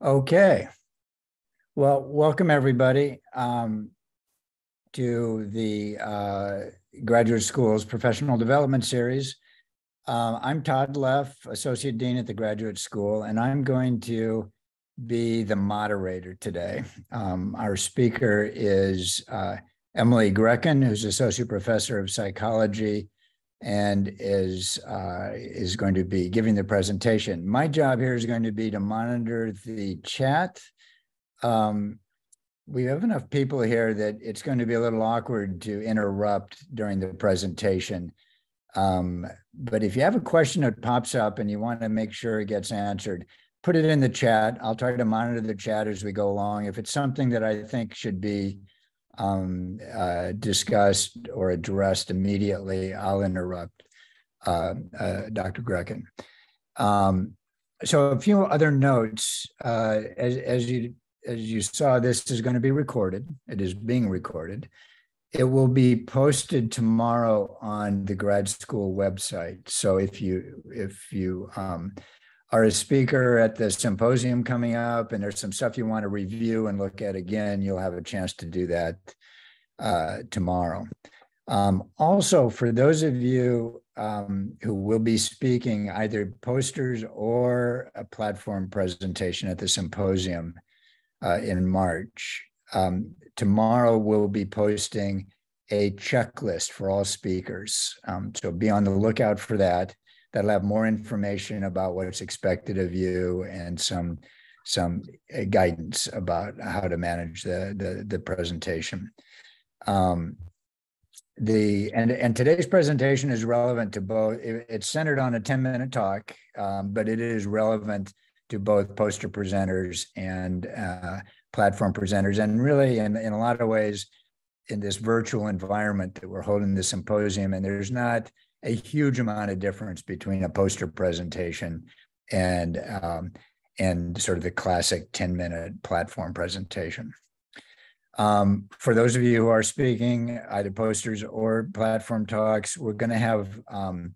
Okay. Well, welcome everybody um, to the uh, Graduate School's Professional Development Series. Uh, I'm Todd Leff, Associate Dean at the Graduate School, and I'm going to be the moderator today. Um, our speaker is uh, Emily Grekin, who's Associate Professor of Psychology and is uh, is going to be giving the presentation. My job here is going to be to monitor the chat. Um, we have enough people here that it's going to be a little awkward to interrupt during the presentation. Um, but if you have a question that pops up and you want to make sure it gets answered, put it in the chat. I'll try to monitor the chat as we go along. If it's something that I think should be um, uh, discussed or addressed immediately, I'll interrupt uh, uh, Dr. Grekin. Um, so a few other notes. Uh, as, as you as you saw, this is going to be recorded. It is being recorded. It will be posted tomorrow on the grad school website. So if you if you um, are a speaker at the symposium coming up and there's some stuff you want to review and look at again, you'll have a chance to do that uh, tomorrow. Um, also, for those of you um, who will be speaking either posters or a platform presentation at the symposium uh, in March, um, tomorrow we'll be posting a checklist for all speakers. Um, so be on the lookout for that that'll have more information about what's expected of you and some some uh, guidance about how to manage the the, the presentation. Um, the and and today's presentation is relevant to both. It, it's centered on a ten minute talk, um, but it is relevant to both poster presenters and uh, platform presenters, and really in in a lot of ways in this virtual environment that we're holding the symposium, and there's not a huge amount of difference between a poster presentation and um, and sort of the classic 10 minute platform presentation. Um, for those of you who are speaking, either posters or platform talks, we're going to have um,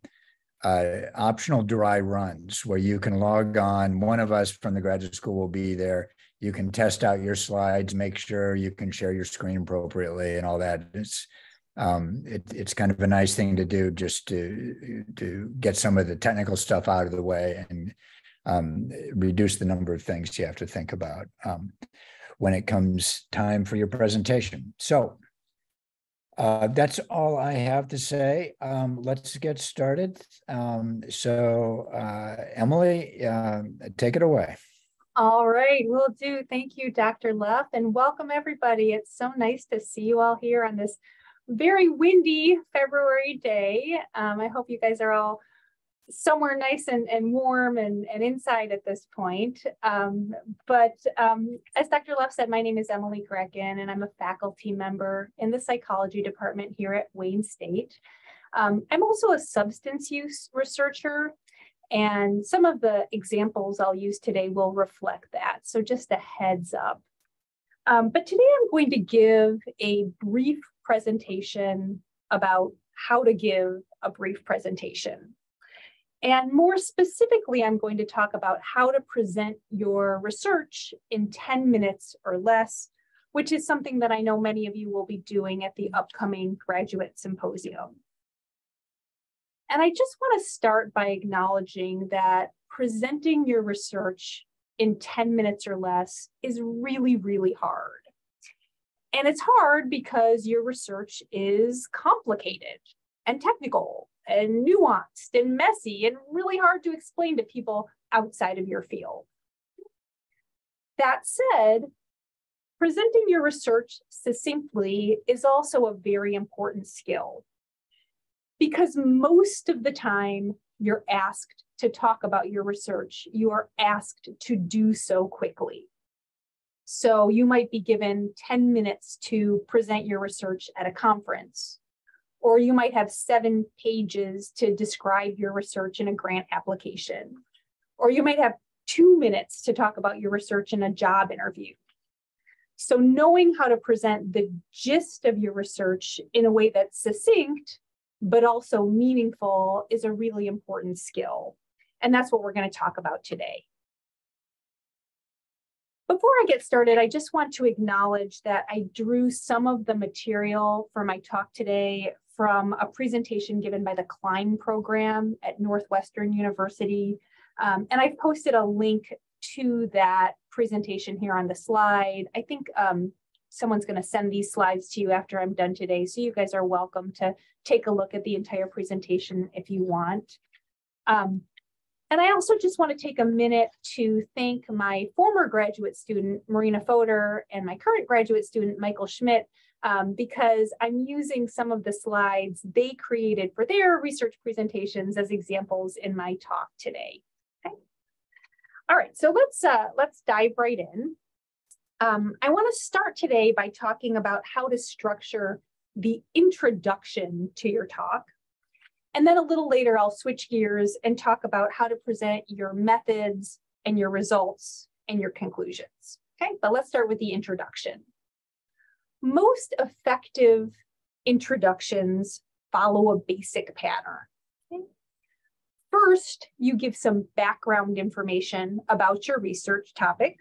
uh, optional dry runs where you can log on. One of us from the graduate school will be there. You can test out your slides, make sure you can share your screen appropriately and all that. It's um, it, it's kind of a nice thing to do just to to get some of the technical stuff out of the way and um, reduce the number of things you have to think about um, when it comes time for your presentation. So uh, that's all I have to say. Um, let's get started. Um, so uh, Emily, uh, take it away. All right, we'll do. Thank you, Dr. Leff, and welcome everybody. It's so nice to see you all here on this very windy February day. Um, I hope you guys are all somewhere nice and, and warm and, and inside at this point. Um, but um, as Dr. Leff said, my name is Emily Grekin, and I'm a faculty member in the psychology department here at Wayne State. Um, I'm also a substance use researcher, and some of the examples I'll use today will reflect that. So just a heads up. Um, but today I'm going to give a brief presentation about how to give a brief presentation. And more specifically, I'm going to talk about how to present your research in 10 minutes or less, which is something that I know many of you will be doing at the upcoming graduate symposium. And I just want to start by acknowledging that presenting your research in 10 minutes or less is really, really hard. And it's hard because your research is complicated and technical and nuanced and messy and really hard to explain to people outside of your field. That said, presenting your research succinctly is also a very important skill because most of the time you're asked to talk about your research, you are asked to do so quickly. So you might be given 10 minutes to present your research at a conference, or you might have seven pages to describe your research in a grant application, or you might have two minutes to talk about your research in a job interview. So knowing how to present the gist of your research in a way that's succinct, but also meaningful is a really important skill. And that's what we're gonna talk about today. Before I get started, I just want to acknowledge that I drew some of the material for my talk today from a presentation given by the Klein program at Northwestern University. Um, and I've posted a link to that presentation here on the slide. I think um, someone's going to send these slides to you after I'm done today. So you guys are welcome to take a look at the entire presentation if you want. Um, and I also just want to take a minute to thank my former graduate student, Marina Fodor, and my current graduate student, Michael Schmidt, um, because I'm using some of the slides they created for their research presentations as examples in my talk today. Okay. All right, so let's, uh, let's dive right in. Um, I want to start today by talking about how to structure the introduction to your talk. And then a little later, I'll switch gears and talk about how to present your methods and your results and your conclusions. Okay, but let's start with the introduction. Most effective introductions follow a basic pattern. First, you give some background information about your research topic.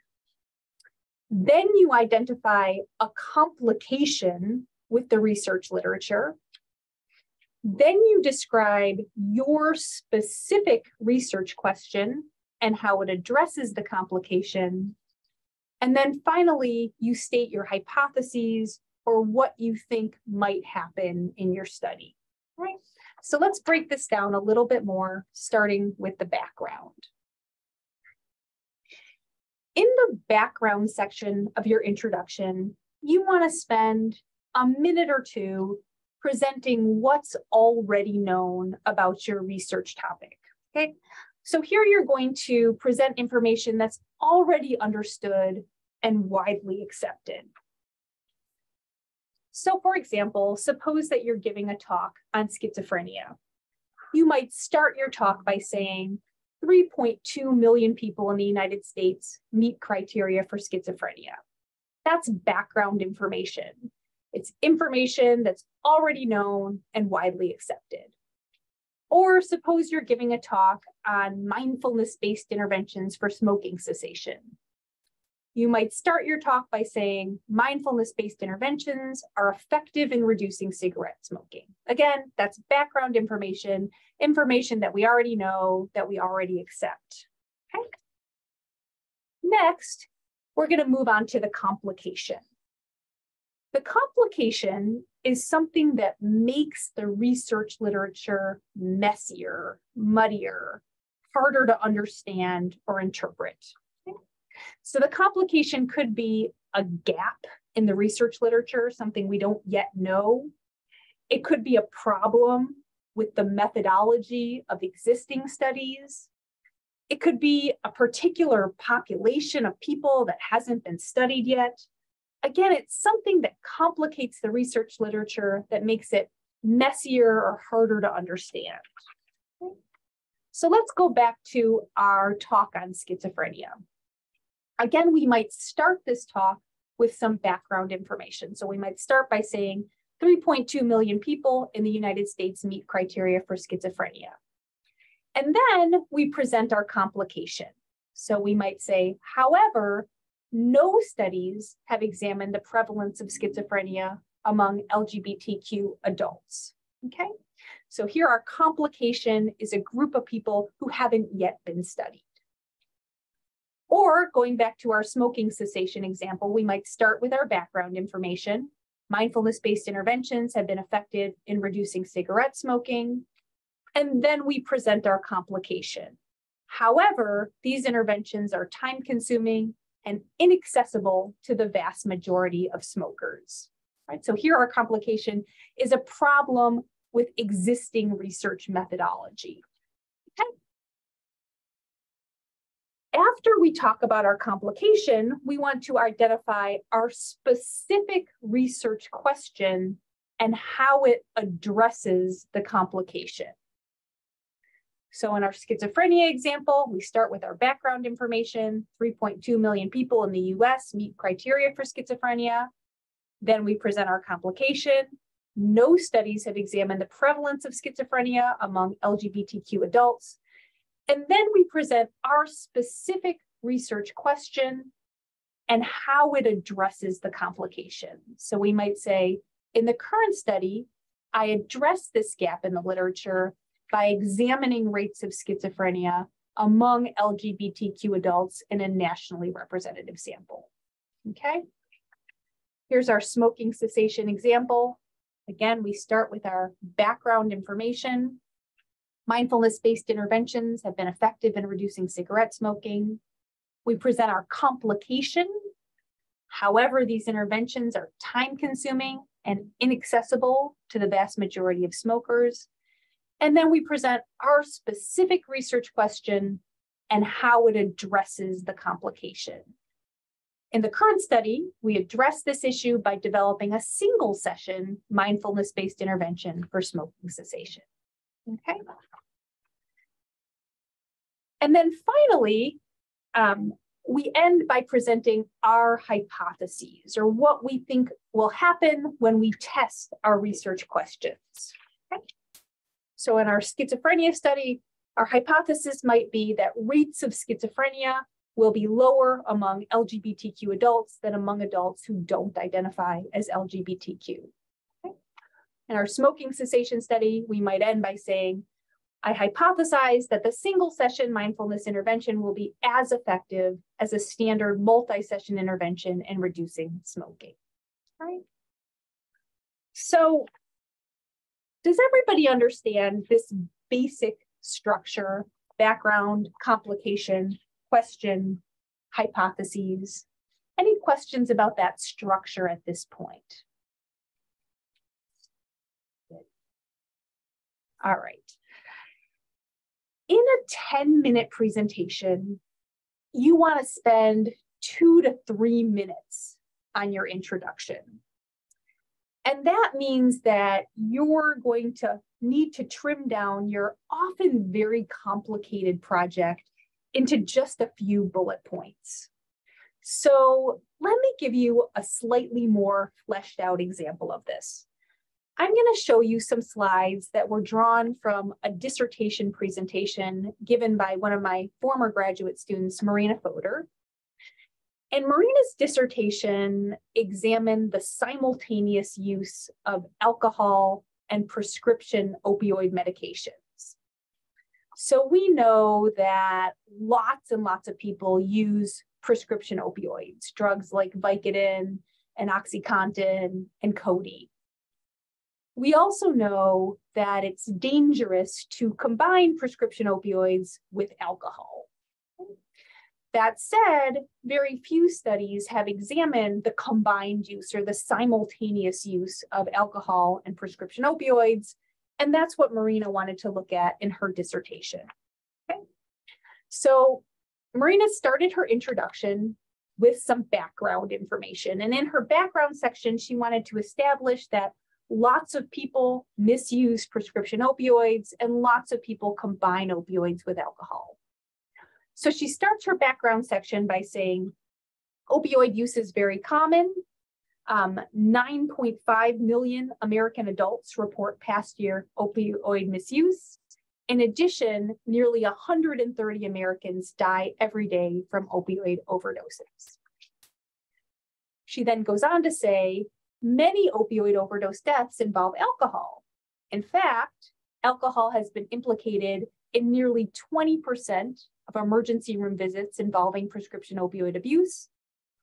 Then you identify a complication with the research literature. Then you describe your specific research question and how it addresses the complication. And then finally, you state your hypotheses or what you think might happen in your study, right? So let's break this down a little bit more, starting with the background. In the background section of your introduction, you want to spend a minute or two presenting what's already known about your research topic. Okay, so here you're going to present information that's already understood and widely accepted. So for example, suppose that you're giving a talk on schizophrenia. You might start your talk by saying, 3.2 million people in the United States meet criteria for schizophrenia. That's background information. It's information that's already known and widely accepted. Or suppose you're giving a talk on mindfulness based interventions for smoking cessation. You might start your talk by saying mindfulness based interventions are effective in reducing cigarette smoking. Again, that's background information, information that we already know, that we already accept. Okay. Next, we're going to move on to the complication. The complication is something that makes the research literature messier, muddier, harder to understand or interpret. So the complication could be a gap in the research literature, something we don't yet know. It could be a problem with the methodology of existing studies. It could be a particular population of people that hasn't been studied yet. Again, it's something that complicates the research literature that makes it messier or harder to understand. So let's go back to our talk on schizophrenia. Again, we might start this talk with some background information. So we might start by saying 3.2 million people in the United States meet criteria for schizophrenia. And then we present our complication. So we might say, however, no studies have examined the prevalence of schizophrenia among LGBTQ adults. Okay, so here our complication is a group of people who haven't yet been studied. Or going back to our smoking cessation example, we might start with our background information. Mindfulness-based interventions have been effective in reducing cigarette smoking. And then we present our complication. However, these interventions are time consuming and inaccessible to the vast majority of smokers. Right? So here our complication is a problem with existing research methodology. Okay after we talk about our complication, we want to identify our specific research question and how it addresses the complication. So in our schizophrenia example, we start with our background information. 3.2 million people in the US meet criteria for schizophrenia. Then we present our complication. No studies have examined the prevalence of schizophrenia among LGBTQ adults. And then we present our specific research question and how it addresses the complication. So we might say, in the current study, I addressed this gap in the literature by examining rates of schizophrenia among LGBTQ adults in a nationally representative sample. Okay. Here's our smoking cessation example. Again, we start with our background information. Mindfulness-based interventions have been effective in reducing cigarette smoking. We present our complication. However, these interventions are time-consuming and inaccessible to the vast majority of smokers. And then we present our specific research question and how it addresses the complication. In the current study, we address this issue by developing a single session mindfulness-based intervention for smoking cessation. Okay. And then finally, um, we end by presenting our hypotheses or what we think will happen when we test our research questions. Okay. So in our schizophrenia study, our hypothesis might be that rates of schizophrenia will be lower among LGBTQ adults than among adults who don't identify as LGBTQ. In our smoking cessation study, we might end by saying, I hypothesize that the single session mindfulness intervention will be as effective as a standard multi-session intervention in reducing smoking. All right. So does everybody understand this basic structure, background, complication, question, hypotheses? Any questions about that structure at this point? All right. In a 10 minute presentation, you want to spend two to three minutes on your introduction. And that means that you're going to need to trim down your often very complicated project into just a few bullet points. So let me give you a slightly more fleshed out example of this. I'm going to show you some slides that were drawn from a dissertation presentation given by one of my former graduate students, Marina Fodor. And Marina's dissertation examined the simultaneous use of alcohol and prescription opioid medications. So we know that lots and lots of people use prescription opioids, drugs like Vicodin and OxyContin and Codeine. We also know that it's dangerous to combine prescription opioids with alcohol. That said, very few studies have examined the combined use or the simultaneous use of alcohol and prescription opioids. And that's what Marina wanted to look at in her dissertation. Okay. So Marina started her introduction with some background information. And in her background section, she wanted to establish that lots of people misuse prescription opioids and lots of people combine opioids with alcohol. So she starts her background section by saying opioid use is very common. Um, 9.5 million American adults report past year opioid misuse. In addition, nearly 130 Americans die every day from opioid overdoses. She then goes on to say many opioid overdose deaths involve alcohol. In fact, alcohol has been implicated in nearly 20% of emergency room visits involving prescription opioid abuse,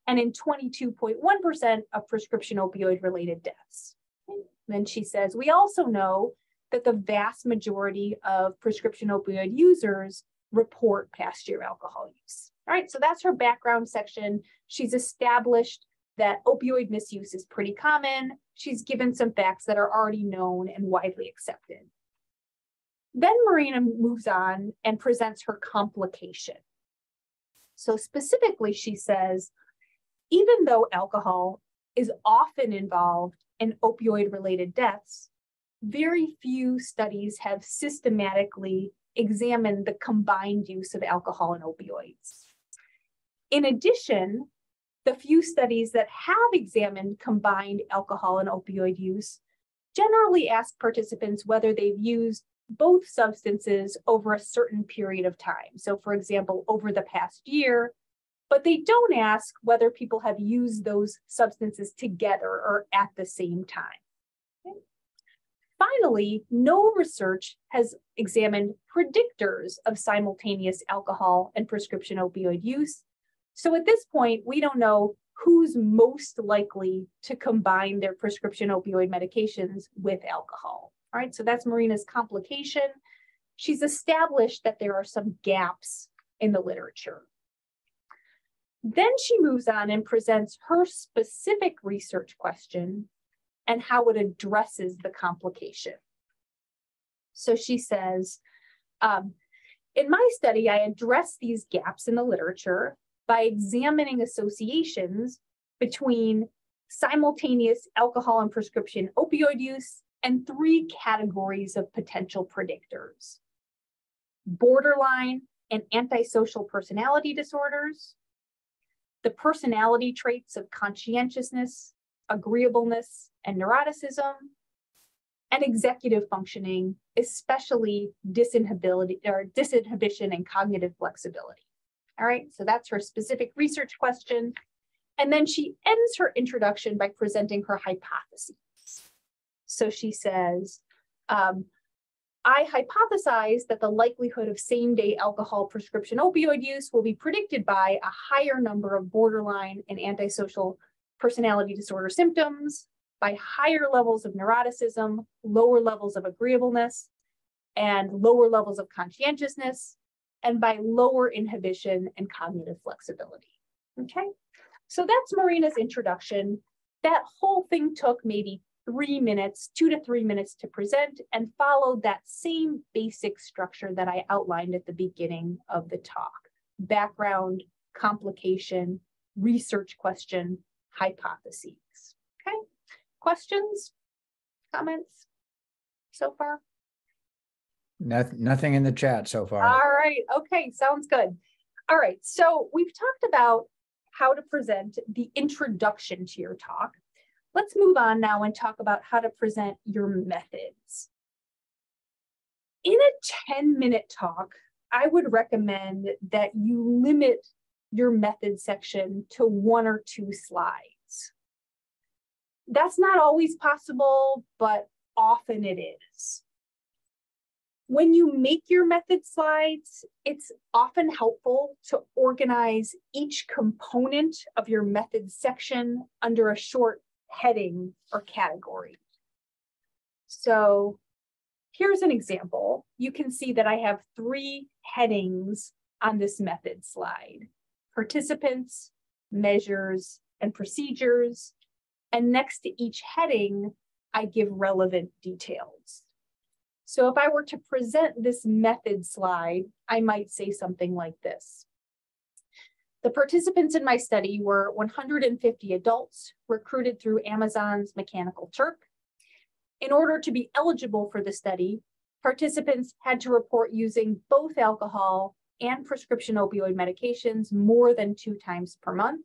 and in 22.1% of prescription opioid related deaths. And then she says, we also know that the vast majority of prescription opioid users report past year alcohol use. All right, so that's her background section. She's established that opioid misuse is pretty common. She's given some facts that are already known and widely accepted. Then Marina moves on and presents her complication. So specifically, she says, even though alcohol is often involved in opioid related deaths, very few studies have systematically examined the combined use of alcohol and opioids. In addition, the few studies that have examined combined alcohol and opioid use generally ask participants whether they've used both substances over a certain period of time. So, for example, over the past year, but they don't ask whether people have used those substances together or at the same time. Finally, no research has examined predictors of simultaneous alcohol and prescription opioid use. So at this point, we don't know who's most likely to combine their prescription opioid medications with alcohol. All right, so that's Marina's complication. She's established that there are some gaps in the literature. Then she moves on and presents her specific research question and how it addresses the complication. So she says, um, in my study, I address these gaps in the literature by examining associations between simultaneous alcohol and prescription opioid use and three categories of potential predictors borderline and antisocial personality disorders, the personality traits of conscientiousness, agreeableness, and neuroticism, and executive functioning, especially disinhibility or disinhibition and cognitive flexibility. All right, so that's her specific research question. And then she ends her introduction by presenting her hypotheses. So she says, um, I hypothesize that the likelihood of same day alcohol prescription opioid use will be predicted by a higher number of borderline and antisocial personality disorder symptoms, by higher levels of neuroticism, lower levels of agreeableness, and lower levels of conscientiousness, and by lower inhibition and cognitive flexibility. Okay, so that's Marina's introduction. That whole thing took maybe three minutes, two to three minutes to present and followed that same basic structure that I outlined at the beginning of the talk. Background, complication, research question, hypotheses. Okay, questions, comments so far? Nothing, nothing in the chat so far. All right, okay, sounds good. All right, so we've talked about how to present the introduction to your talk. Let's move on now and talk about how to present your methods. In a 10 minute talk, I would recommend that you limit your method section to one or two slides. That's not always possible, but often it is. When you make your method slides, it's often helpful to organize each component of your method section under a short heading or category. So here's an example. You can see that I have three headings on this method slide. Participants, measures, and procedures. And next to each heading, I give relevant details. So if I were to present this method slide, I might say something like this. The participants in my study were 150 adults recruited through Amazon's Mechanical Turk. In order to be eligible for the study, participants had to report using both alcohol and prescription opioid medications more than two times per month.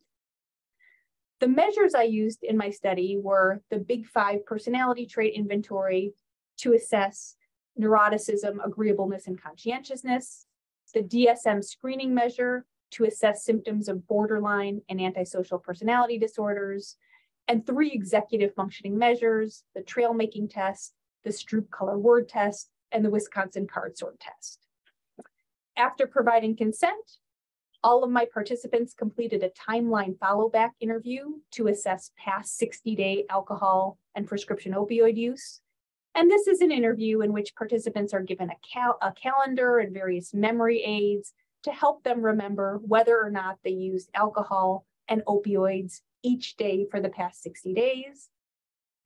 The measures I used in my study were the Big Five personality trait inventory to assess neuroticism, agreeableness, and conscientiousness, the DSM screening measure to assess symptoms of borderline and antisocial personality disorders, and three executive functioning measures, the trail making test, the Stroop color word test, and the Wisconsin card sort test. After providing consent, all of my participants completed a timeline follow back interview to assess past 60 day alcohol and prescription opioid use. And this is an interview in which participants are given a, cal a calendar and various memory aids to help them remember whether or not they used alcohol and opioids each day for the past 60 days.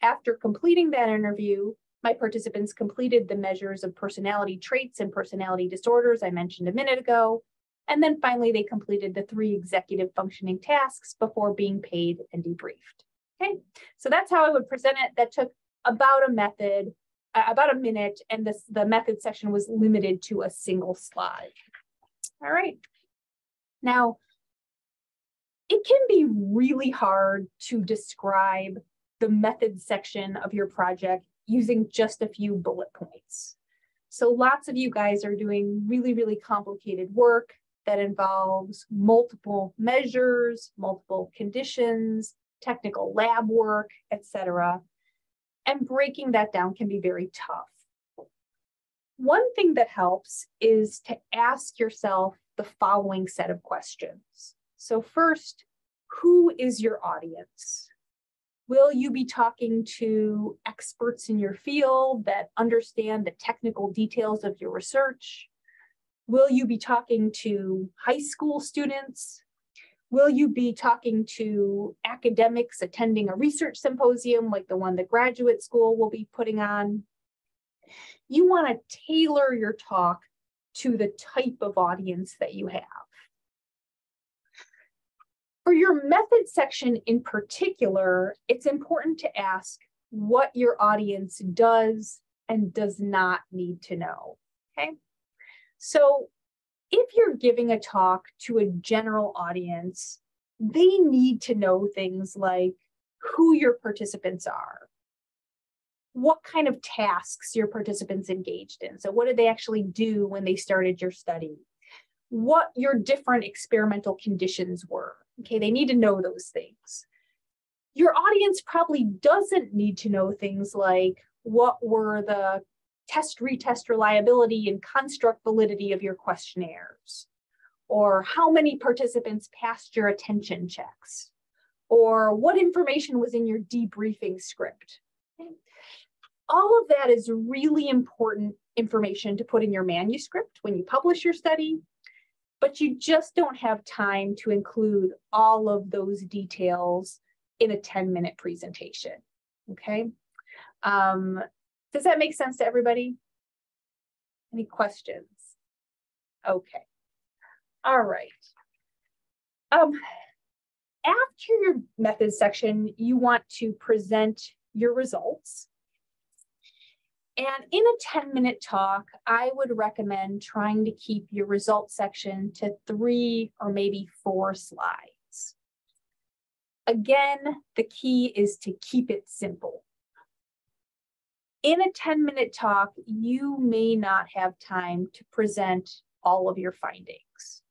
After completing that interview, my participants completed the measures of personality traits and personality disorders I mentioned a minute ago. And then finally, they completed the three executive functioning tasks before being paid and debriefed. Okay, so that's how I would present it. That took about a method, uh, about a minute, and this the method section was limited to a single slide. All right. Now, it can be really hard to describe the method section of your project using just a few bullet points. So lots of you guys are doing really, really complicated work that involves multiple measures, multiple conditions, technical lab work, etc. And breaking that down can be very tough. One thing that helps is to ask yourself the following set of questions. So first, who is your audience? Will you be talking to experts in your field that understand the technical details of your research? Will you be talking to high school students? Will you be talking to academics attending a research symposium like the one the graduate school will be putting on? You want to tailor your talk to the type of audience that you have. For your method section in particular, it's important to ask what your audience does and does not need to know, okay? So if you're giving a talk to a general audience, they need to know things like who your participants are, what kind of tasks your participants engaged in. So, what did they actually do when they started your study? What your different experimental conditions were. Okay, they need to know those things. Your audience probably doesn't need to know things like what were the test retest reliability and construct validity of your questionnaires, or how many participants passed your attention checks, or what information was in your debriefing script all of that is really important information to put in your manuscript when you publish your study, but you just don't have time to include all of those details in a 10 minute presentation. Okay. Um, does that make sense to everybody? Any questions? Okay. All right. Um, after your methods section, you want to present your results. And in a 10 minute talk, I would recommend trying to keep your results section to three or maybe four slides. Again, the key is to keep it simple. In a 10 minute talk, you may not have time to present all of your findings.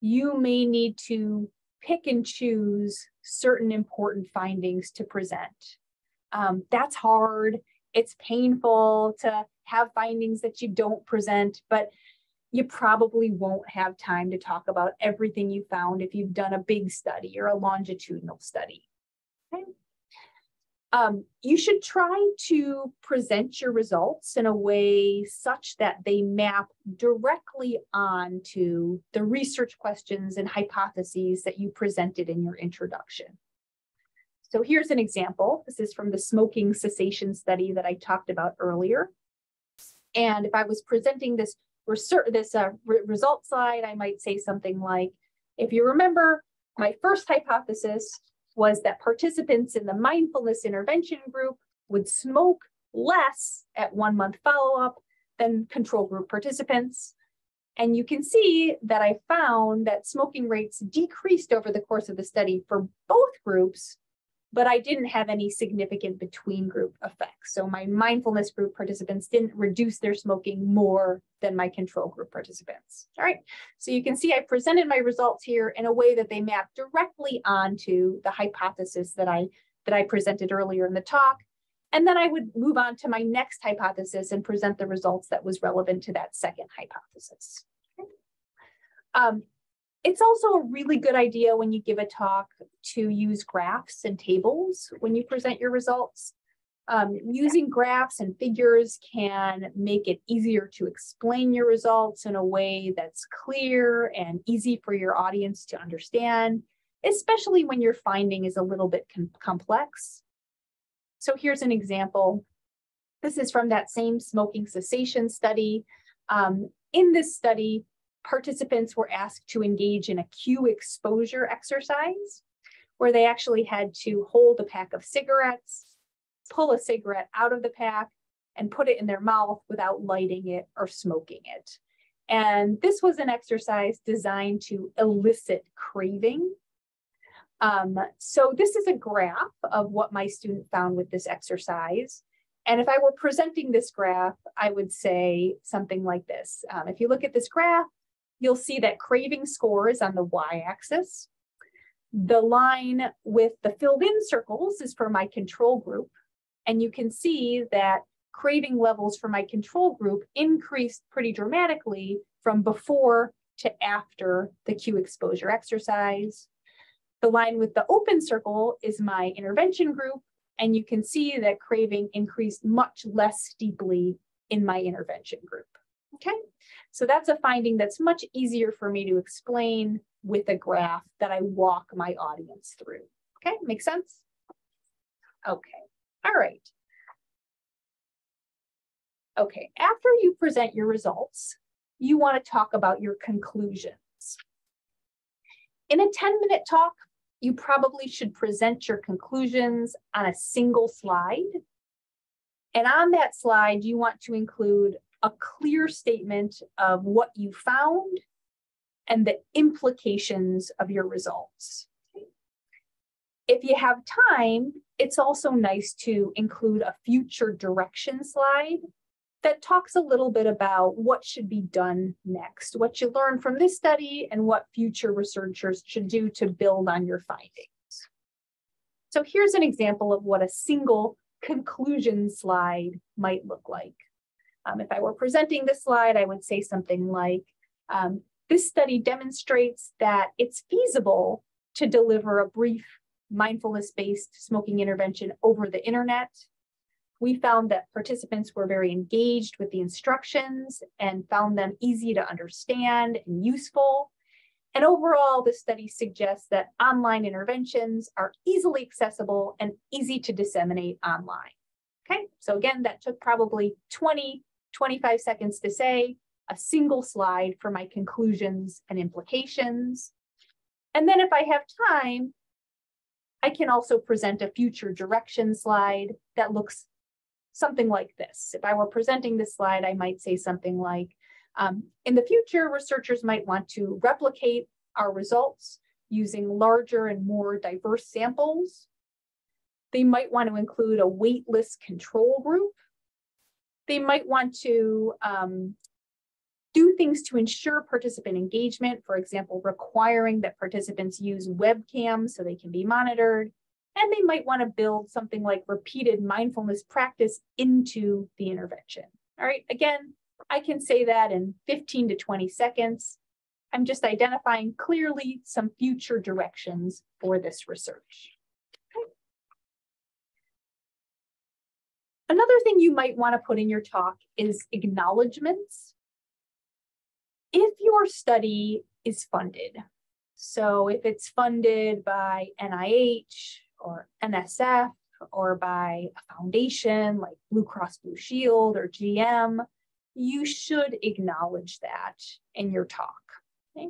You may need to pick and choose certain important findings to present. Um, that's hard it's painful to have findings that you don't present, but you probably won't have time to talk about everything you found if you've done a big study or a longitudinal study. Okay. Um, you should try to present your results in a way such that they map directly onto the research questions and hypotheses that you presented in your introduction. So here's an example. This is from the smoking cessation study that I talked about earlier. And if I was presenting this, this uh, re result slide, I might say something like, if you remember, my first hypothesis was that participants in the mindfulness intervention group would smoke less at one month follow-up than control group participants. And you can see that I found that smoking rates decreased over the course of the study for both groups, but I didn't have any significant between group effects. So my mindfulness group participants didn't reduce their smoking more than my control group participants. All right, so you can see I presented my results here in a way that they map directly onto the hypothesis that I, that I presented earlier in the talk. And then I would move on to my next hypothesis and present the results that was relevant to that second hypothesis. Um, it's also a really good idea when you give a talk to use graphs and tables when you present your results. Um, using graphs and figures can make it easier to explain your results in a way that's clear and easy for your audience to understand, especially when your finding is a little bit com complex. So here's an example. This is from that same smoking cessation study. Um, in this study, participants were asked to engage in a cue exposure exercise where they actually had to hold a pack of cigarettes, pull a cigarette out of the pack, and put it in their mouth without lighting it or smoking it. And this was an exercise designed to elicit craving. Um, so this is a graph of what my student found with this exercise. And if I were presenting this graph, I would say something like this. Um, if you look at this graph, you'll see that craving score is on the y-axis. The line with the filled in circles is for my control group. And you can see that craving levels for my control group increased pretty dramatically from before to after the cue exposure exercise. The line with the open circle is my intervention group, and you can see that craving increased much less steeply in my intervention group. Okay, so that's a finding that's much easier for me to explain with a graph that I walk my audience through. Okay, make sense? Okay, all right. Okay, after you present your results, you want to talk about your conclusions. In a 10 minute talk, you probably should present your conclusions on a single slide. And on that slide, you want to include a clear statement of what you found and the implications of your results. If you have time, it's also nice to include a future direction slide that talks a little bit about what should be done next, what you learned from this study, and what future researchers should do to build on your findings. So here's an example of what a single conclusion slide might look like. Um, if I were presenting this slide, I would say something like, um, this study demonstrates that it's feasible to deliver a brief mindfulness-based smoking intervention over the internet we found that participants were very engaged with the instructions and found them easy to understand and useful. And overall, the study suggests that online interventions are easily accessible and easy to disseminate online. Okay, so again, that took probably 20, 25 seconds to say, a single slide for my conclusions and implications. And then if I have time, I can also present a future direction slide that looks something like this. If I were presenting this slide, I might say something like, um, in the future, researchers might want to replicate our results using larger and more diverse samples. They might want to include a waitlist control group. They might want to um, do things to ensure participant engagement, for example, requiring that participants use webcams so they can be monitored, and they might want to build something like repeated mindfulness practice into the intervention. All right, again, I can say that in 15 to 20 seconds. I'm just identifying clearly some future directions for this research. Another thing you might want to put in your talk is acknowledgements. If your study is funded, so if it's funded by NIH, or NSF or by a foundation like Blue Cross Blue Shield or GM, you should acknowledge that in your talk. Okay?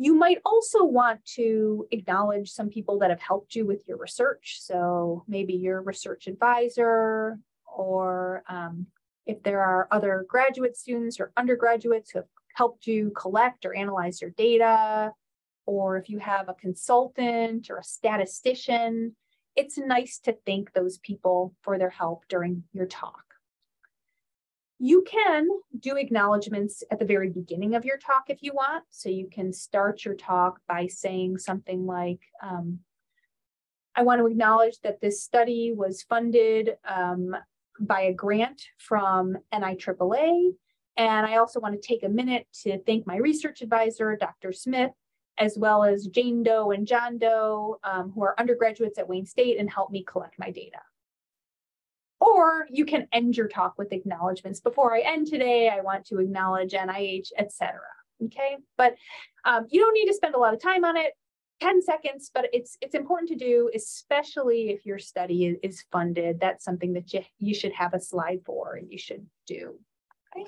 You might also want to acknowledge some people that have helped you with your research. So maybe your research advisor, or um, if there are other graduate students or undergraduates who have helped you collect or analyze your data, or if you have a consultant or a statistician, it's nice to thank those people for their help during your talk. You can do acknowledgements at the very beginning of your talk if you want. So you can start your talk by saying something like, um, I want to acknowledge that this study was funded um, by a grant from NIAAA. And I also want to take a minute to thank my research advisor, Dr. Smith, as well as Jane Doe and John Doe, um, who are undergraduates at Wayne State and helped me collect my data. Or you can end your talk with acknowledgments. Before I end today, I want to acknowledge NIH, etc. Okay, but um, you don't need to spend a lot of time on it. 10 seconds, but it's it's important to do, especially if your study is, funded. That's something that you, you should have a slide for and you should do. Okay.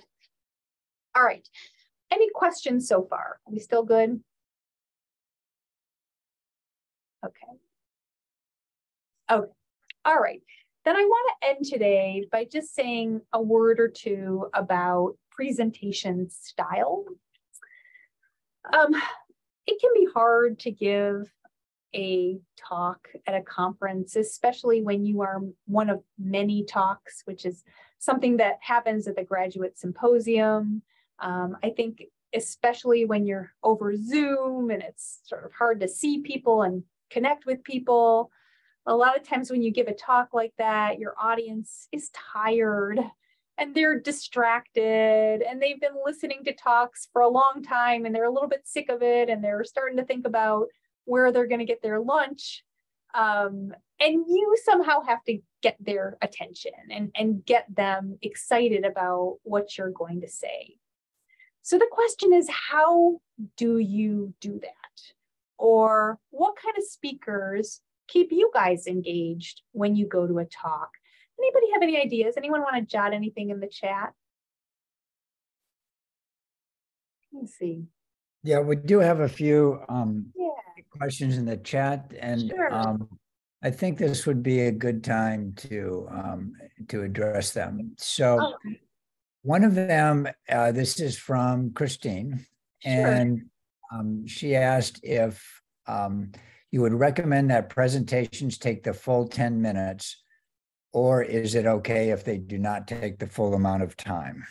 All right. Any questions so far? Are we still good? Okay. Okay. All right. Then I want to end today by just saying a word or two about presentation style. Um, it can be hard to give a talk at a conference, especially when you are one of many talks, which is something that happens at the graduate symposium. Um, I think especially when you're over Zoom and it's sort of hard to see people and connect with people. A lot of times when you give a talk like that, your audience is tired and they're distracted and they've been listening to talks for a long time and they're a little bit sick of it and they're starting to think about where they're going to get their lunch. Um, and you somehow have to get their attention and, and get them excited about what you're going to say. So the question is, how do you do that? Or what kind of speakers keep you guys engaged when you go to a talk? Anybody have any ideas? Anyone want to jot anything in the chat? Let's see. Yeah, we do have a few um, Yeah, questions in the chat, and Sure. um, I think this would be a good time to um, to address them. So okay, one of them, uh, this is from Christine, Sure. and um, she asked if um, you would recommend that presentations take the full 10 minutes, or is it okay if they do not take the full amount of time?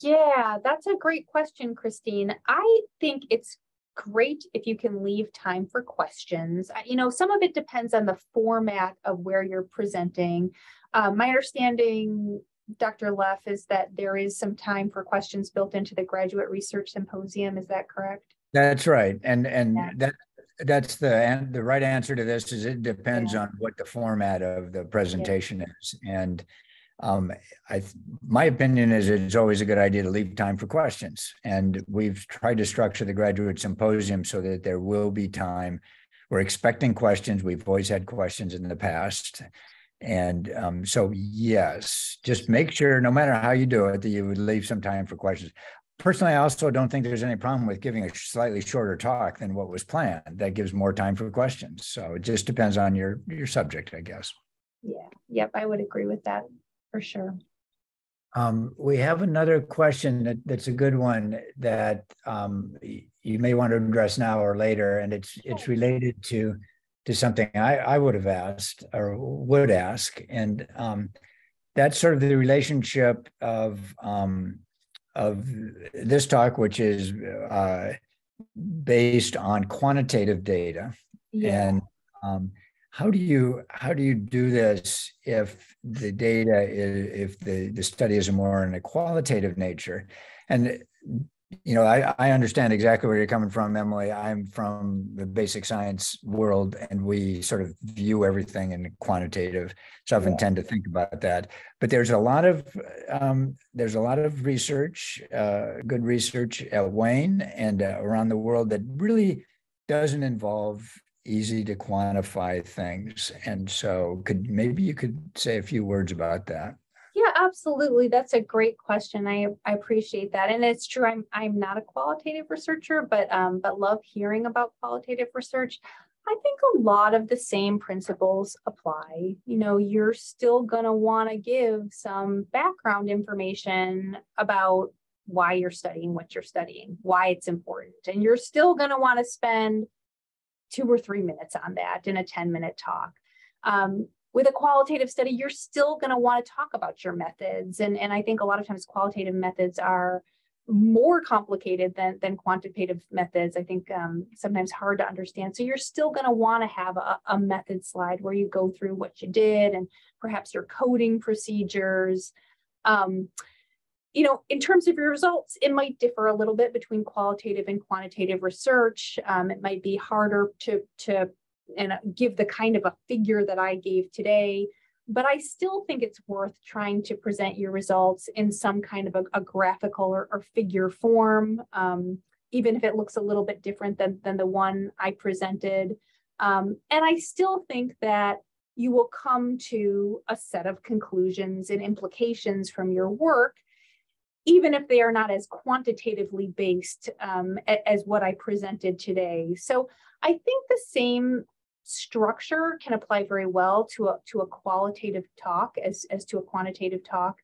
Yeah, that's a great question, Christine. I think it's great if you can leave time for questions. You know, some of it depends on the format of where you're presenting. Uh, my understanding, Dr. Leff, is that there is some time for questions built into the graduate research symposium. Is that correct? That's right. And and Yeah. that that's the and the right answer to this is it depends on what the format of the presentation is. And um, I my opinion is it's always a good idea to leave time for questions. And we've tried to structure the graduate symposium so that there will be time. We're expecting questions. We've always had questions in the past. And um, so, yes, just make sure, no matter how you do it, that you would leave some time for questions personally, I also don't think there's any problem with giving a slightly shorter talk than what was planned. That gives more time for questions. So it just depends on your your subject, I guess. Yeah. Yep, I would agree with that for sure. Um, we have another question that, that's a good one that um, you may want to address now or later, and it's it's related to to something I, I would have asked or would ask, and um, that's sort of the relationship of um, of this talk, which is uh, based on quantitative data, Yeah. and um, how do you how do you do this if the data is if the the study is more in a qualitative nature and you know I, I understand exactly where you're coming from emily i'm from the basic science world and we sort of view everything in quantitative so often Yeah. tend to think about that but there's a lot of um, there's a lot of research uh, good research at wayne and uh, around the world that really doesn't involve easy to quantify things. And so could maybe you could say a few words about that. Yeah, absolutely. That's a great question. I, I appreciate that. And it's true, I'm I'm not a qualitative researcher, but um, but love hearing about qualitative research. I think a lot of the same principles apply. You know, you're still gonna want to give some background information about why you're studying what you're studying, why it's important. And you're still gonna want to spend two or three minutes on that in a 10 minute talk. Um, with a qualitative study, you're still going to want to talk about your methods. And, and I think a lot of times qualitative methods are more complicated than, than quantitative methods. I think um, sometimes hard to understand. So you're still going to want to have a, a method slide where you go through what you did and perhaps your coding procedures. Um, you know, in terms of your results, it might differ a little bit between qualitative and quantitative research. Um, it might be harder to to and give the kind of a figure that I gave today, but I still think it's worth trying to present your results in some kind of a, a graphical or, or, figure form, um, even if it looks a little bit different than than the one I presented. Um, and I still think that you will come to a set of conclusions and implications from your work even if they are not as quantitatively based um, as what I presented today. So I think the same structure can apply very well to a, to a qualitative talk as, as to a quantitative talk.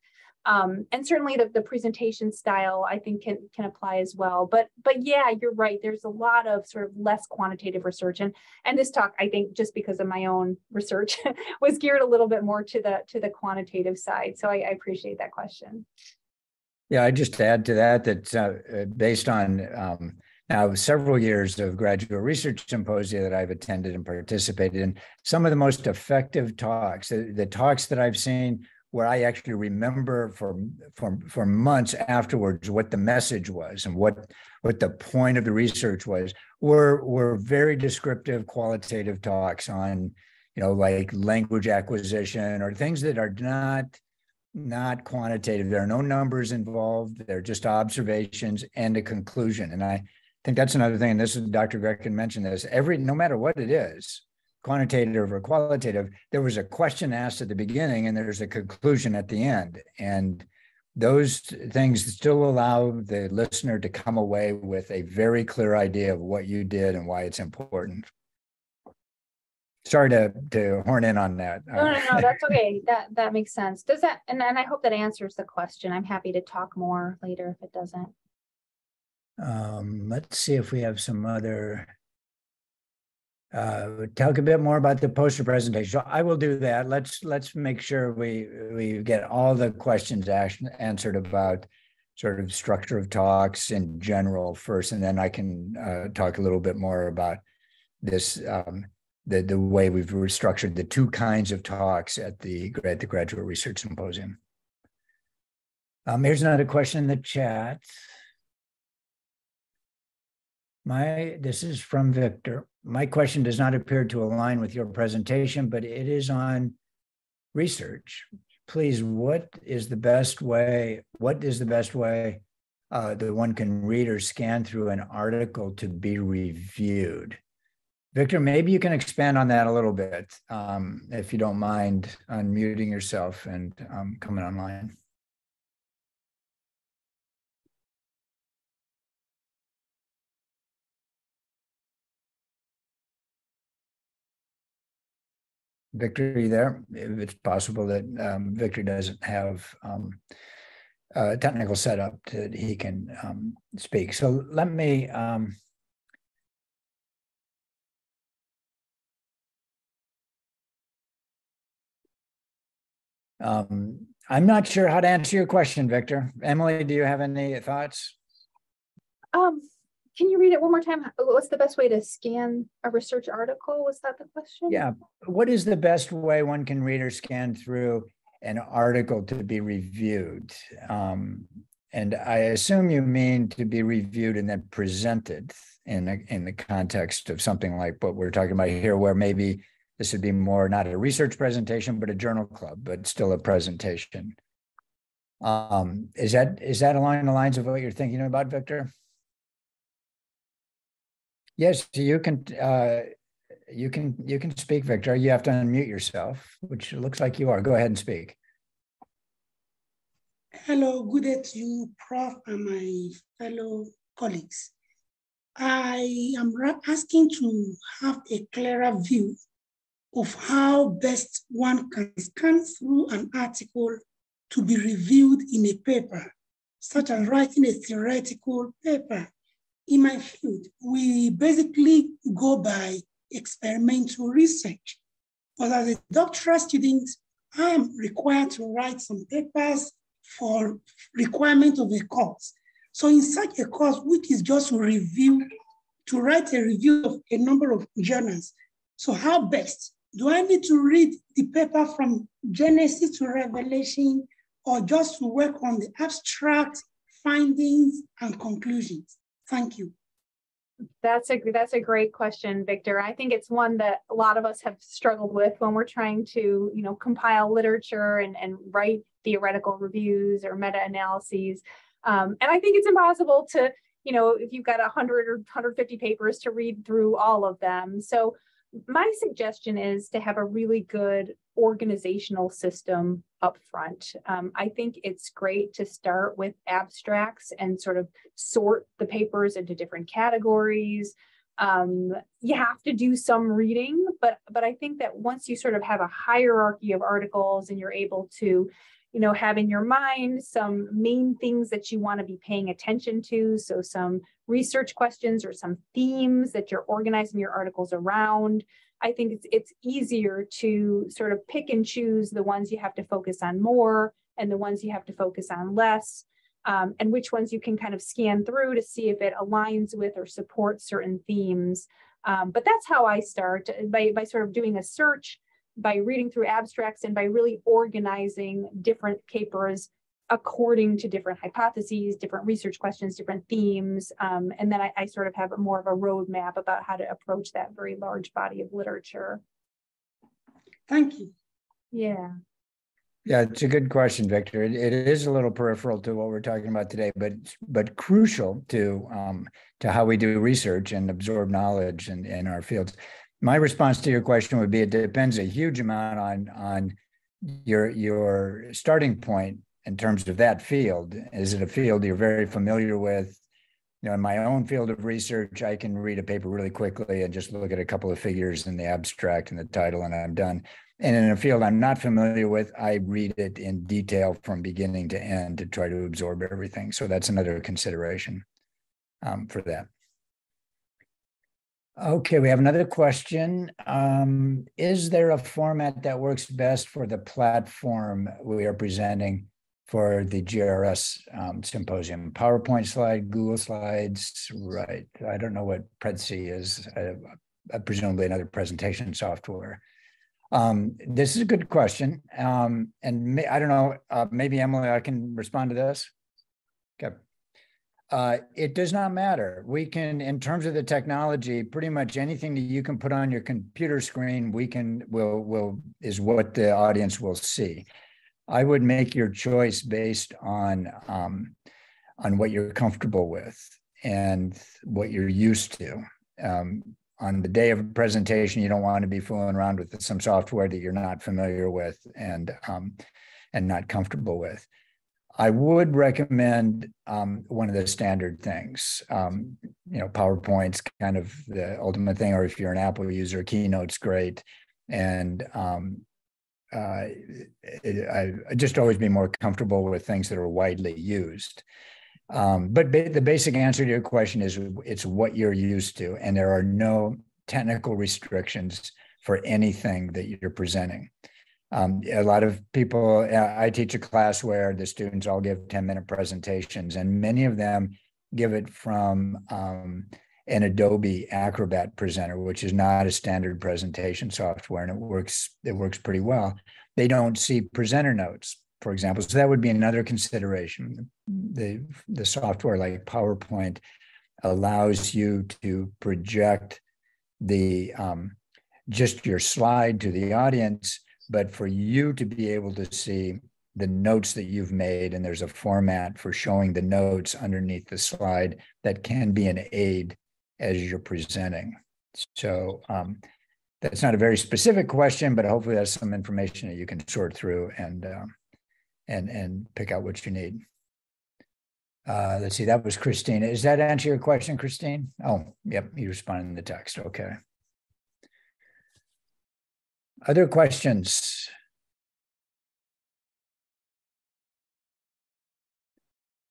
Um, and certainly the, the presentation style I think can, can apply as well. But but yeah, you're right. There's a lot of sort of less quantitative research. And and this talk, I think just because of my own research was geared a little bit more to the to the quantitative side. So I, I appreciate that question. Yeah, I just add to that that uh, based on um, now several years of graduate research symposia that I've attended and participated in, some of the most effective talks, the, the talks that I've seen where I actually remember for for for months afterwards what the message was and what what the point of the research was were were very descriptive qualitative talks on you know like language acquisition or things that are not not quantitative. There are no numbers involved. They're just observations and a conclusion. And I think that's another thing and this is Dr. Grekin mentioned this every no matter what it is quantitative or qualitative, there was a question asked at the beginning and there's a conclusion at the end. And those things still allow the listener to come away with a very clear idea of what you did and why it's important. Sorry to, to horn in on that. No, no, no, that's okay. That that makes sense. Does that and, and I hope that answers the question. I'm happy to talk more later if it doesn't. Um, let's see if we have some other uh, talk a bit more about the poster presentation. So I will do that. Let's let's make sure we we get all the questions asked answered about sort of structure of talks in general first, and then I can uh, talk a little bit more about this um, the the way we've restructured the two kinds of talks at the at the graduate research symposium. Um, here's another question in the chat. My this is from Victor my question does not appear to align with your presentation, but it is on research. Please, what is the best way? What is the best way uh, that one can read or scan through an article to be reviewed? Victor, maybe you can expand on that a little bit, um, if you don't mind unmuting yourself and um, coming online. Victor, are you there? It's possible that um, Victor doesn't have um, a technical setup that he can um, speak. So let me. Um, um, I'm not sure how to answer your question, Victor. Emily, do you have any thoughts? Um, can you read it one more time? What's the best way to scan a research article? Was that the question? Yeah. What is the best way one can read or scan through an article to be reviewed? Um, and I assume you mean to be reviewed and then presented in the, in the context of something like what we're talking about here, where maybe this would be more not a research presentation, but a journal club, but still a presentation. Um, is that is that along the lines of what you're thinking about, Victor? Yes, you can. Uh, you can. You can speak, Victor. You have to unmute yourself, which looks like you are. Go ahead and speak. Hello, good to you, Prof, and my fellow colleagues. I am asking to have a clearer view of how best one can scan through an article to be reviewed in a paper, such as writing a theoretical paper in my field, we basically go by experimental research. But as a doctoral student, I am required to write some papers for requirement of a course. So in such a course, which is just to review, to write a review of a number of journals. So how best? Do I need to read the paper from Genesis to Revelation or just to work on the abstract findings and conclusions? Thank you. That's a that's a great question, Victor. I think it's one that a lot of us have struggled with when we're trying to, you know, compile literature and, and write theoretical reviews or meta-analyses. Um, and I think it's impossible to, you know, if you've got 100 or 150 papers to read through all of them. So my suggestion is to have a really good organizational system up front. Um, I think it's great to start with abstracts and sort of sort the papers into different categories. Um, you have to do some reading, but but I think that once you sort of have a hierarchy of articles and you're able to, you know, have in your mind some main things that you want to be paying attention to. So some research questions or some themes that you're organizing your articles around. I think it's it's easier to sort of pick and choose the ones you have to focus on more and the ones you have to focus on less. um, and which ones you can kind of scan through to see if it aligns with or supports certain themes. Um, but that's how I start by, by sort of doing a search, by reading through abstracts and by really organizing different papers according to different hypotheses, different research questions, different themes. Um, and then I, I, sort of have more of a roadmap about how to approach that very large body of literature. Thank you. Yeah. Yeah, it's a good question, Victor. It, it is a little peripheral to what we're talking about today, but but crucial to um, to how we do research and absorb knowledge in, in our fields. My response to your question would be: it depends a huge amount on on your your starting point in terms of that field. Is it a field you're very familiar with? You know, in my own field of research, I can read a paper really quickly and just look at a couple of figures in the abstract and the title, and I'm done and in a field I'm not familiar with, I read it in detail from beginning to end to try to absorb everything. So that's another consideration um, for that. Okay, we have another question. Um, is there a format that works best for the platform we are presenting for the GRS um, symposium? PowerPoint slide, Google Slides, right. I don't know what Prezi is, uh, uh, presumably another presentation software. Um, this is a good question. Um, and I don't know, uh, maybe Emily, I can respond to this. Uh, it does not matter. We can, in terms of the technology, pretty much anything that you can put on your computer screen, we can, will, will, is what the audience will see. I would make your choice based on, um, on what you're comfortable with and what you're used to. Um, on the day of a presentation, you don't want to be fooling around with some software that you're not familiar with and um, and not comfortable with. I would recommend um, one of the standard things. Um, you know, PowerPoint's kind of the ultimate thing, or if you're an Apple user, Keynote's great. And um, uh, I, I just always be more comfortable with things that are widely used. Um, but ba- the basic answer to your question is it's what you're used to, and there are no technical restrictions for anything that you're presenting. Um, a lot of people, I teach a class where the students all give 10 minute presentations, and many of them give it from um, an Adobe Acrobat presenter, which is not a standard presentation software, and it works, it works pretty well. They don't see presenter notes for example. So that would be another consideration. The, the software like PowerPoint allows you to project the um, just your slide to the audience, but for you to be able to see the notes that you've made, and there's a format for showing the notes underneath the slide that can be an aid as you're presenting. So um, that's not a very specific question, but hopefully that's some information that you can sort through and um, and and pick out what you need. Uh, let's see, that was Christine. Is that answer your question, Christine? Oh, yep, you responded in the text. Okay. Other questions?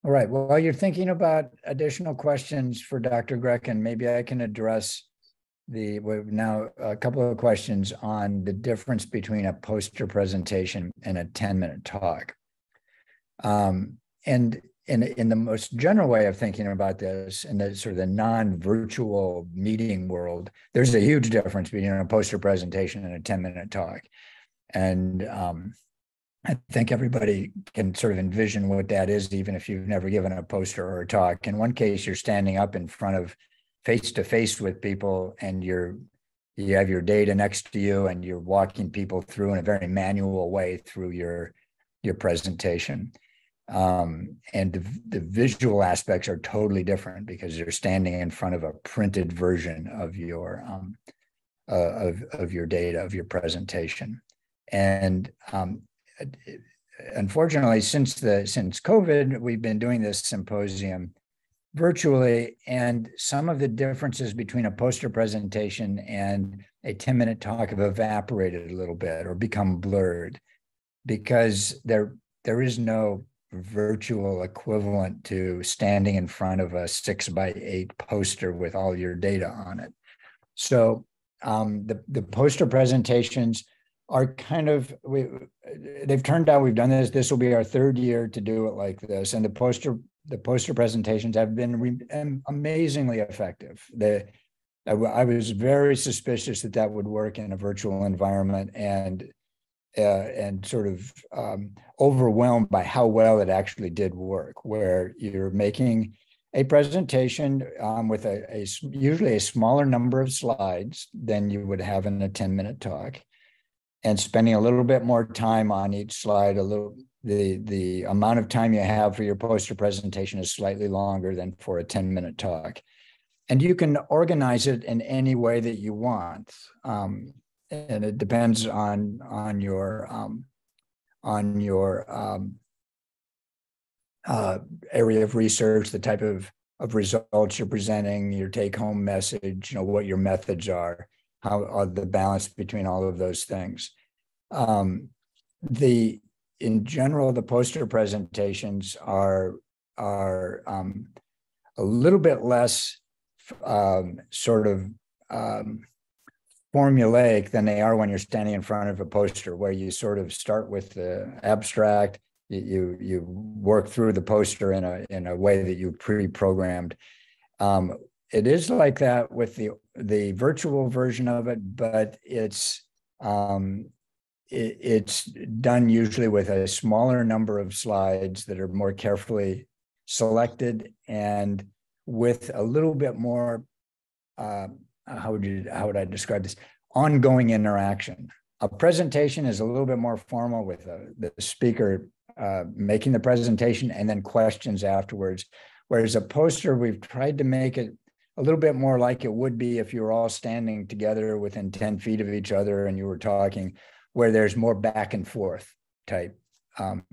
All right, while you're thinking about additional questions for Dr. Grekin, maybe I can address the now a couple of questions on the difference between a poster presentation and a 10 minute talk. Um, and in, in the most general way of thinking about this, in the sort of the non-virtual meeting world, there's a huge difference between a poster presentation and a 10-minute talk. And um, I think everybody can sort of envision what that is, even if you've never given a poster or a talk. In one case, you're standing up in front of face to face with people and you're you have your data next to you and you're walking people through in a very manual way through your your presentation um, and the, the, visual aspects are totally different because you're standing in front of a printed version of your um, uh, of of your data of your presentation, and um, unfortunately, since the since COVID, we've been doing this symposium virtually, and some of the differences between a poster presentation and a 10 minute talk have evaporated a little bit or become blurred because there there is no virtual equivalent to standing in front of a six by eight poster with all your data on it. So um, the, the poster presentations are kind of we they've turned out we've done this this will be our third year to do it like this and the poster the poster presentations have been re- amazingly effective the I, I was very suspicious that that would work in a virtual environment and uh, and sort of um, overwhelmed by how well it actually did work where you're making a presentation um, with a, a, usually a smaller number of slides than you would have in a 10 minute talk and spending a little bit more time on each slide a little the the amount of time you have for your poster presentation is slightly longer than for a 10 minute talk and you can organize it in any way that you want. Um, and it depends on on your um, on your um, uh, area of research the type of of results you're presenting your take home message you know what your methods are how are the balance between all of those things. Um, the in general, the poster presentations are are um, a little bit less um, sort of um, formulaic than they are when you're standing in front of a poster, where you sort of start with the abstract, you you work through the poster in a in a way that you pre-programmed. Um, it is like that with the the virtual version of it, but it's um, it, it's done usually with a smaller number of slides that are more carefully selected and with a little bit more uh, how would you how would I describe this ongoing interaction. A presentation is a little bit more formal with uh, the speaker uh, making the presentation and then questions afterwards. Whereas a poster, we've tried to make it a little bit more like it would be if you were all standing together within 10 feet of each other and you were talking, where there's more back and forth type, um,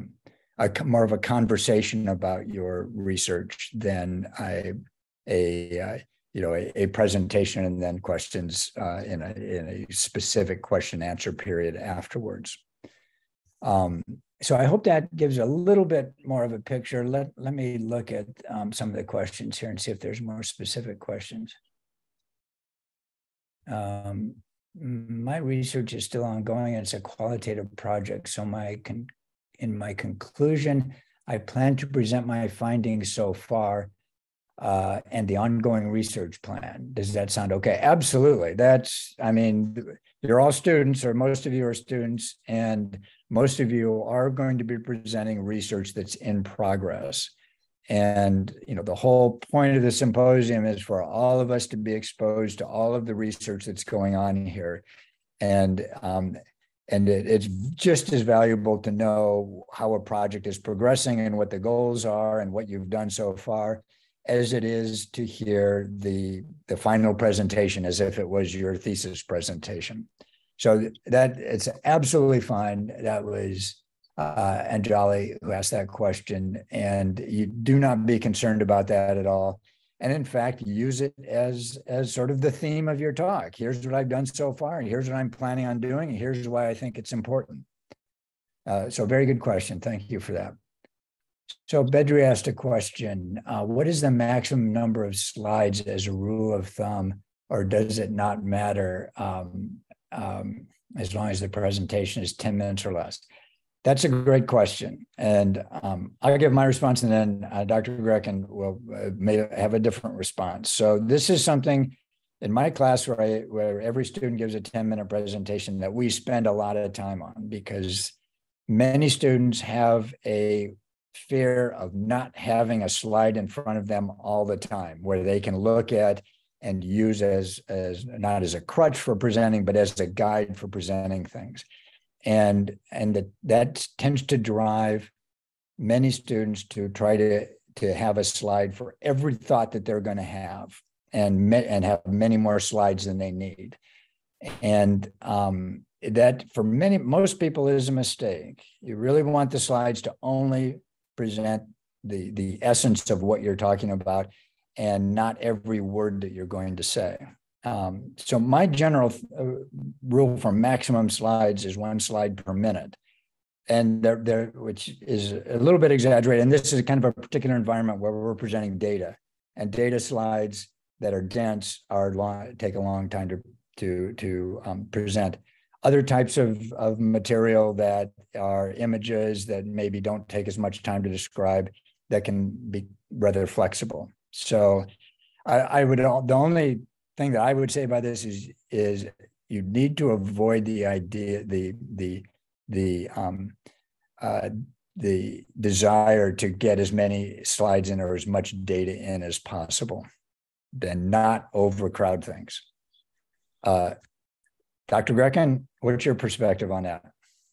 a, more of a conversation about your research than a, a uh, you know, a, a, presentation and then questions uh, in, a, in a specific question answer period afterwards. Um, so I hope that gives a little bit more of a picture. Let, let me look at um, some of the questions here and see if there's more specific questions. Um, my research is still ongoing it's a qualitative project. So my in my conclusion, I plan to present my findings so far uh, and the ongoing research plan. Does that sound okay? Absolutely. That's, I mean, you're all students or most of you are students and most of you are going to be presenting research that's in progress. And you know, the whole point of the symposium is for all of us to be exposed to all of the research that's going on here. And um, and it, it's just as valuable to know how a project is progressing and what the goals are and what you've done so far as it is to hear the the final presentation as if it was your thesis presentation. So that it's absolutely fine. That was uh, Anjali who asked that question, and you do not be concerned about that at all. And in fact, use it as as sort of the theme of your talk. Here's what I've done so far, and here's what I'm planning on doing, and here's why I think it's important. Uh, so, very good question. Thank you for that. So, Bedri asked a question: uh, What is the maximum number of slides as a rule of thumb, or does it not matter? Um, um, as long as the presentation is 10 minutes or less? That's a great question. And um, I'll give my response and then uh, Dr. Grekin will uh, may have a different response. So this is something in my class where, I, where every student gives a 10 minute presentation that we spend a lot of time on because many students have a fear of not having a slide in front of them all the time where they can look at and use as as not as a crutch for presenting, but as a guide for presenting things. And and that that tends to drive many students to try to to have a slide for every thought that they're going to have and and have many more slides than they need. And um, that for many most people is a mistake. You really want the slides to only present the the essence of what you're talking about and not every word that you're going to say. Um, so my general uh, rule for maximum slides is one slide per minute, and there, there, which is a little bit exaggerated. And this is kind of a particular environment where we're presenting data, and data slides that are dense are long, take a long time to to to um, present. Other types of, of material that are images that maybe don't take as much time to describe that can be rather flexible. So I, I would, the only thing that I would say about this is, is you need to avoid the idea, the, the, the, um, uh, the desire to get as many slides in or as much data in as possible, then not overcrowd things. Uh, Dr. Grekin, what's your perspective on that?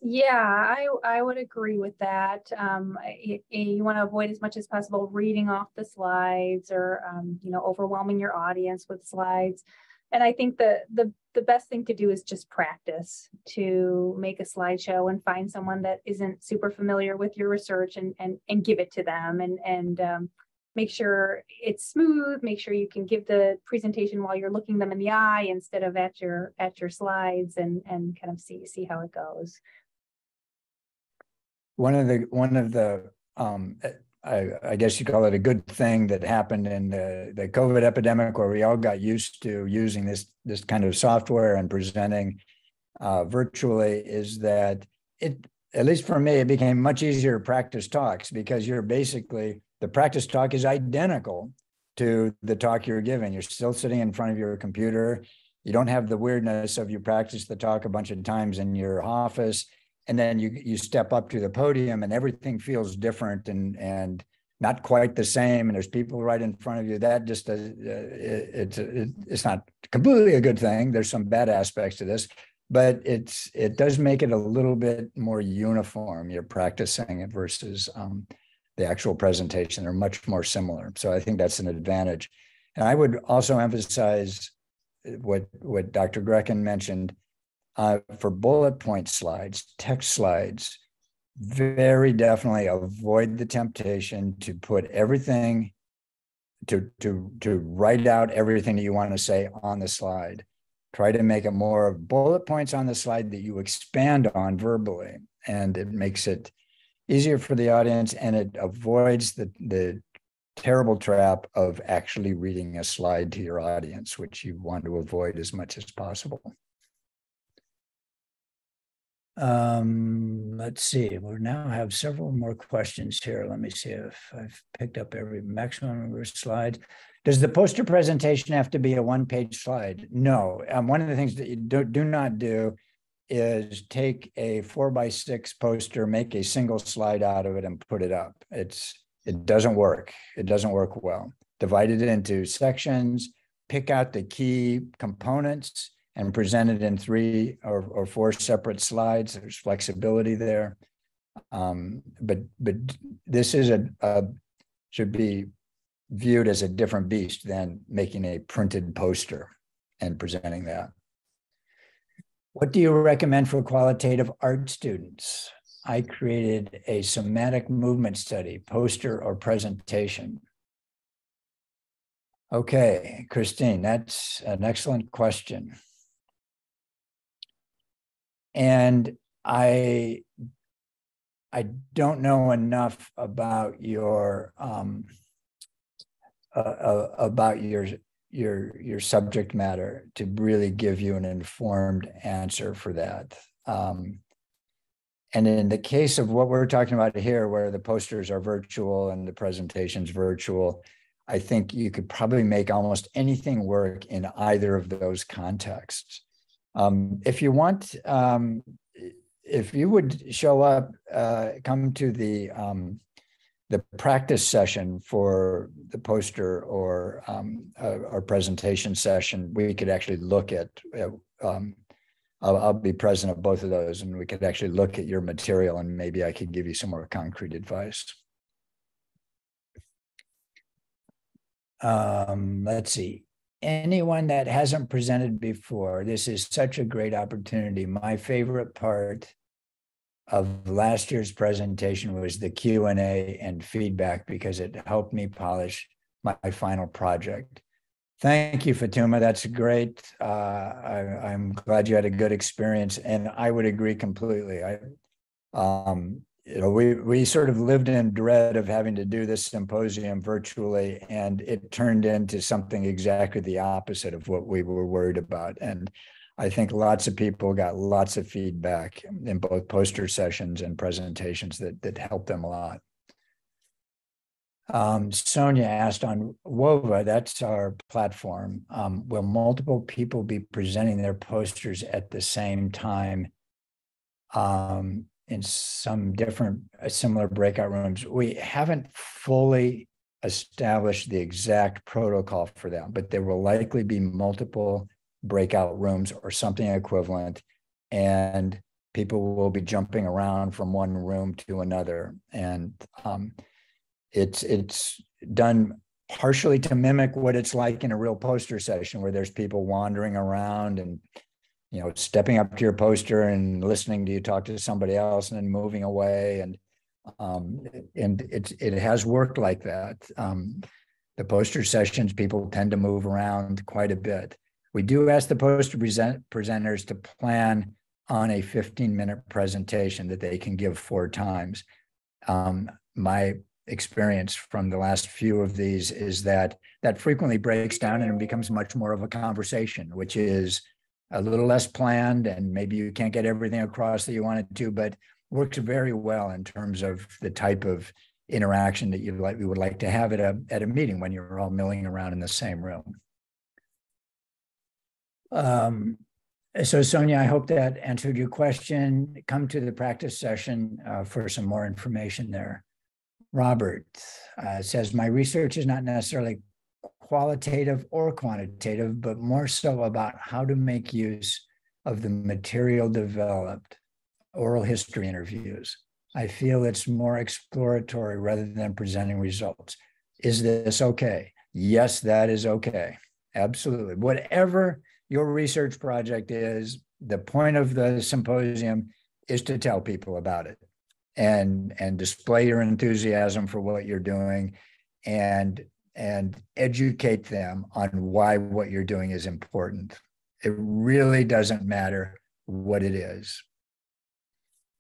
Yeah, I, I would agree with that. Um, you, you want to avoid as much as possible reading off the slides or, um, you know, overwhelming your audience with slides. And I think the, the, the best thing to do is just practice to make a slideshow and find someone that isn't super familiar with your research and, and, and give it to them and, and um, make sure it's smooth, make sure you can give the presentation while you're looking them in the eye instead of at your, at your slides and, and kind of see, see how it goes. One of the one of the um, I, I, guess you call it a good thing that happened in the, the COVID epidemic, where we all got used to using this this kind of software and presenting uh, virtually, is that it at least for me it became much easier to practice talks because you're basically the practice talk is identical to the talk you're giving. You're still sitting in front of your computer. You don't have the weirdness of you practice the talk a bunch of times in your office and then you you step up to the podium and everything feels different and and not quite the same and there's people right in front of you that just uh, it's it, it's not completely a good thing there's some bad aspects to this but it's it does make it a little bit more uniform you're practicing it versus um, the actual presentation they're much more similar. So i think that's an advantage. And i would also emphasize what what dr grekin mentioned. Uh, for bullet point slides, text slides, very definitely avoid the temptation to put everything to to to write out everything that you want to say on the slide. Try to make it more of bullet points on the slide that you expand on verbally, and it makes it easier for the audience and it avoids the the terrible trap of actually reading a slide to your audience, which you want to avoid as much as possible. Um, let's see, we now have several more questions here. Let me see if I've picked up every maximum number of slides. Does the poster presentation have to be a one-page slide? No. Um, one of the things that you do, do not do is take a four by six poster, make a single slide out of it and put it up. It's it doesn't work. It doesn't work well. Divide it into sections, pick out the key components, and present it in three or, or four separate slides. There's flexibility there. Um, but but this is a, a should be viewed as a different beast than making a printed poster and presenting that. What do you recommend for qualitative art students? I created a somatic movement study, poster or presentation. Okay, Christine, that's an excellent question and I I don't know enough about your um, uh, uh, about your your your subject matter to really give you an informed answer for that. Um, and in the case of what we're talking about here, where the posters are virtual and the presentations virtual, I think you could probably make almost anything work in either of those contexts. Um, if you want, um, if you would show up, uh, come to the um, the practice session for the poster or um, our presentation session, we could actually look at. Uh, um, I'll, I'll, be present at both of those, and we could actually look at your material, and maybe I could give you some more concrete advice. Um, let's see anyone that hasn't presented before, this is such a great opportunity. My favorite part of last year's presentation was the Q&A and feedback because it helped me polish my, my final project. Thank you, Fatuma. That's great. Uh, I, am glad you had a good experience, and I would agree completely. I, um, you know, we we sort of lived in dread of having to do this symposium virtually, and it turned into something exactly the opposite of what we were worried about. And I think lots of people got lots of feedback in both poster sessions and presentations that that helped them a lot. Um, Sonia asked on WOVA, that's our platform. Um, will multiple people be presenting their posters at the same time um, in some different, uh, similar breakout rooms? We haven't fully established the exact protocol for that, but there will likely be multiple breakout rooms or something equivalent. And people will be jumping around from one room to another. And um, it's it's done partially to mimic what it's like in a real poster session where there's people wandering around and you know stepping up to your poster and listening to you talk to somebody else and then moving away and um, and it it has worked like that um, the poster sessions people tend to move around quite a bit we do ask the poster present, presenters to plan on a 15 minute presentation that they can give four times um, my experience from the last few of these is that that frequently breaks down and becomes much more of a conversation, which is a little less planned and maybe you can't get everything across that you wanted to, but works very well in terms of the type of interaction that you like we would like to have at a at a meeting when you're all milling around in the same room. Um, so Sonia, I hope that answered your question. Come to the practice session uh, for some more information there. Robert uh, says, My research is not necessarily qualitative or quantitative, but more so about how to make use of the material developed, oral history interviews. I feel it's more exploratory rather than presenting results. Is this okay? Yes, that is okay. Absolutely. Whatever your research project is, the point of the symposium is to tell people about it and and display your enthusiasm for what you're doing and and educate them on why what you're doing is important. It really doesn't matter what it is.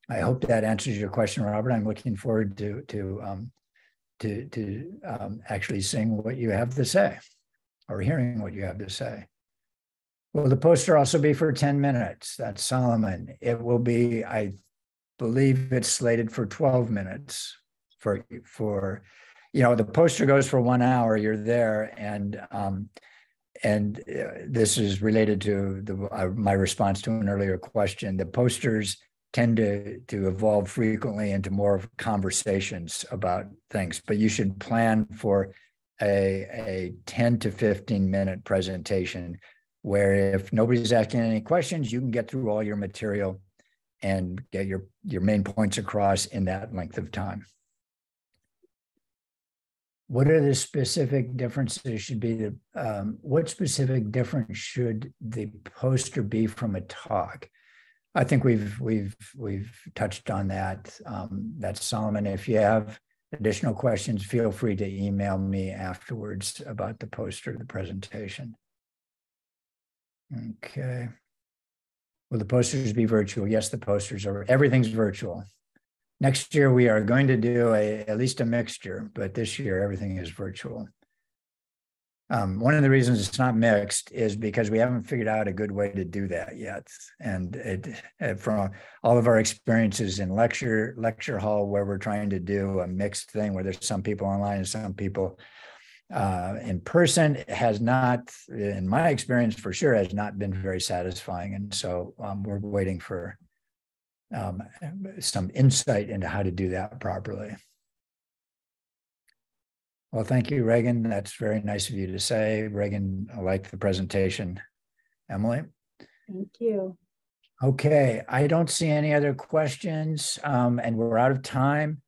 I hope that answers your question robert. I'm looking forward to to um, to to um, actually seeing what you have to say or hearing what you have to say will the poster also be for 10 minutes? That's solomon. It will be i believe it's slated for 12 minutes for for you know the poster goes for one hour you're there and um and uh, this is related to the uh, my response to an earlier question. The posters tend to to evolve frequently into more of conversations about things but you should plan for a a 10 to 15 minute presentation where if nobody's asking any questions you can get through all your material and get your, your main points across in that length of time. What are the specific differences should be the, um, what specific difference should the poster be from a talk? I think we've, we've, we've touched on that. Um, that's Solomon. If you have additional questions, feel free to email me afterwards about the poster, the presentation. Okay. Will the posters be virtual? Yes, the posters are, everything's virtual. Next year, we are going to do a, at least a mixture, but this year, everything is virtual. Um, one of the reasons it's not mixed is because we haven't figured out a good way to do that yet. And it, it, from all of our experiences in lecture lecture hall, where we're trying to do a mixed thing, where there's some people online and some people uh, in person has not, in my experience for sure, has not been very satisfying. And so um, we're waiting for um, some insight into how to do that properly. Well, thank you, Reagan. That's very nice of you to say. Reagan, I liked the presentation. Emily? Thank you. Okay, I don't see any other questions um, and we're out of time.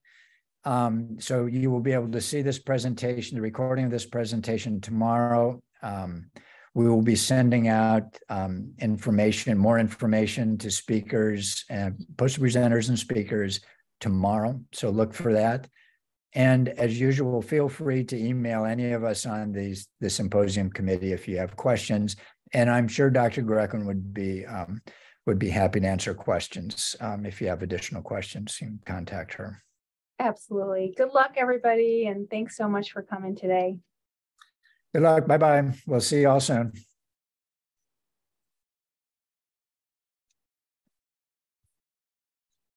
Um, so you will be able to see this presentation, the recording of this presentation tomorrow. Um, we will be sending out um, information, more information to speakers and post presenters and speakers tomorrow. So look for that. And as usual, feel free to email any of us on these the symposium committee if you have questions. And I'm sure Dr. Grekin would be um, would be happy to answer questions. Um, if you have additional questions, you can contact her. Absolutely. Good luck, everybody. And thanks so much for coming today. Good luck. Bye bye. We'll see you all soon.